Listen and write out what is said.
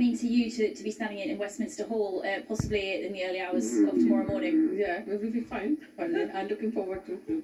mean to you to, to be standing in Westminster Hall, uh, possibly in the early hours mm. of tomorrow morning? Yeah, we will be fine. I'm looking forward to, to